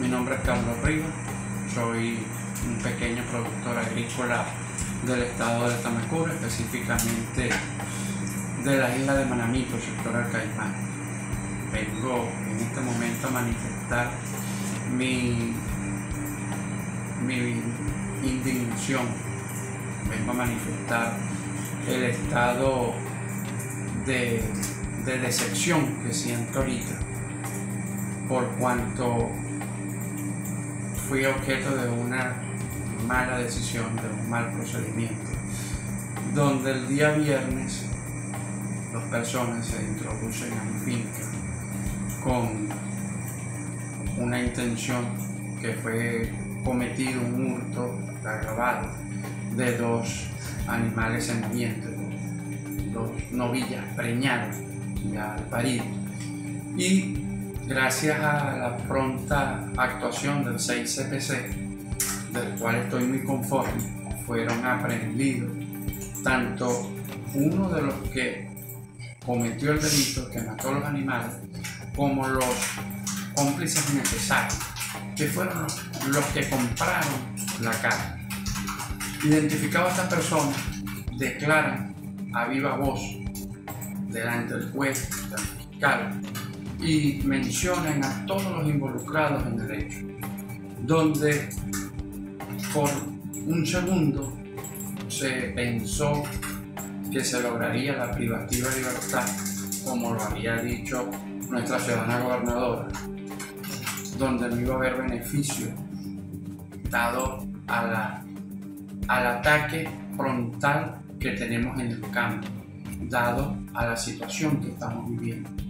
Mi nombre es Carlos Rivas, soy un pequeño productor agrícola del estado de Tamacura, específicamente de la isla de Manamito, sector Alcaimán. Vengo en este momento a manifestar mi, mi indignación, vengo a manifestar el estado de decepción que siento ahorita por cuanto fui objeto de una mala decisión, de un mal procedimiento, donde el día viernes dos personas se introducen a mi finca con una intención que fue cometido un hurto agravado de dos animales semientes, dos novillas preñadas ya al parir. Y gracias a la pronta actuación del 6CPC, del cual estoy muy conforme, fueron aprendidos tanto uno de los que cometió el delito, que mató a los animales, como los cómplices necesarios, que fueron los, que compraron la carne. Identificados a estas personas, declaran a viva voz delante del juez, del fiscal, y mencionan a todos los involucrados en el hecho, donde por un segundo se pensó que se lograría la privativa libertad, como lo había dicho nuestra ciudadana gobernadora, donde no iba a haber beneficio dado a al ataque frontal que tenemos en el campo, dado a la situación que estamos viviendo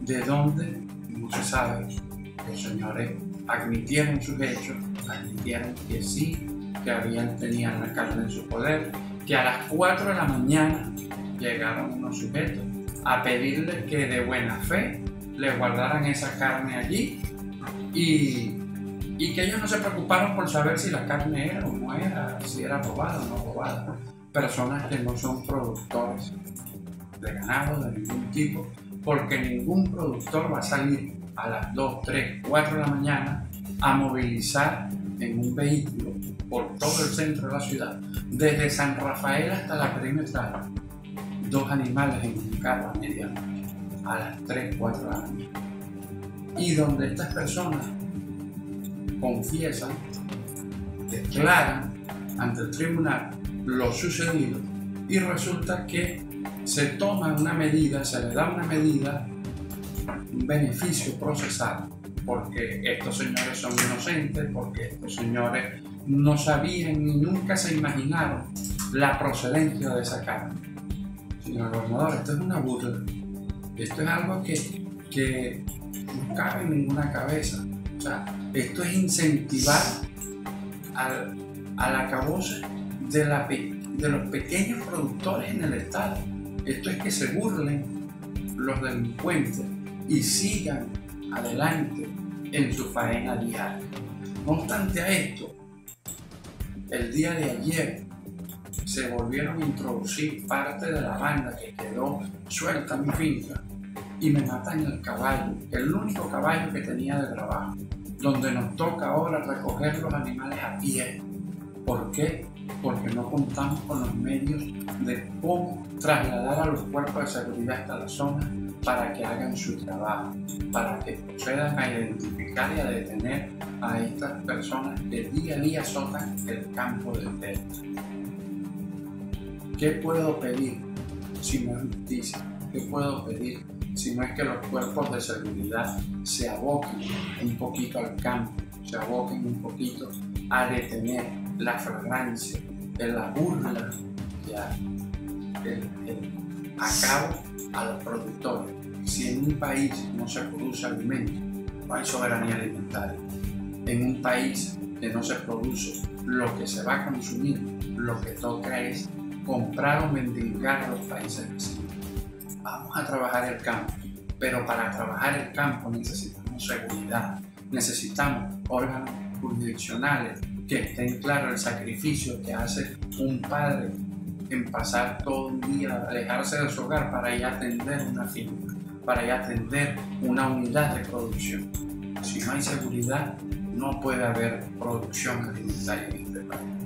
de dónde no se sabe. Los señores admitieron sus hechos, admitieron que sí, que habían, tenían la carne en su poder, que a las 4 de la mañana llegaron unos sujetos a pedirle que de buena fe le guardaran esa carne allí y, y que ellos no se preocuparon por saber si la carne era o no era, si era robada o no robada. Personas que no son productores de ganado de ningún tipo, porque ningún productor va a salir a las 2, 3, 4 de la mañana a movilizar en un vehículo por todo el centro de la ciudad, desde San Rafael hasta la perimetral, dos animales en un carro a medianoche, a las 3, 4 de la mañana. Y donde estas personas confiesan, declaran ante el tribunal lo sucedido y resulta que se toma una medida, se le da una medida, un beneficio procesal, porque estos señores son inocentes, porque estos señores no sabían ni nunca se imaginaron la procedencia de esa carne. Señor gobernador, esto es una burla. Esto es algo que, que no cabe en ninguna cabeza. O sea, esto es incentivar al, al acabose de, la, de los pequeños productores en el Estado esto es que se burlen los delincuentes y sigan adelante en su faena diaria. No obstante a esto, el día de ayer se volvieron a introducir parte de la banda que quedó suelta en mi finca y me matan el caballo, el único caballo que tenía de trabajo, donde nos toca ahora recoger los animales a pie. ¿Por qué? Porque no contamos con los medios de cómo trasladar a los cuerpos de seguridad hasta la zona para que hagan su trabajo, para que procedan a identificar y a detener a estas personas que día a día azotan el campo del delta. ¿Qué puedo pedir si no es justicia? ¿Qué puedo pedir si no es que los cuerpos de seguridad se aboquen un poquito al campo, se aboquen un poquito a detener la fragancia de la burla ya el, acabo a los productores. Si en un país no se produce alimento, no hay soberanía alimentaria. En un país que no se produce lo que se va a consumir, lo que toca es comprar o mendigar a los países vecinos. Vamos a trabajar el campo, pero para trabajar el campo necesitamos seguridad, necesitamos órganos jurisdiccionales que estén claro el sacrificio que hace un padre en pasar todo un día, alejarse de su hogar para ir a atender una finca, para ir a atender una unidad de producción. Si no hay seguridad, no puede haber producción alimentaria en este país.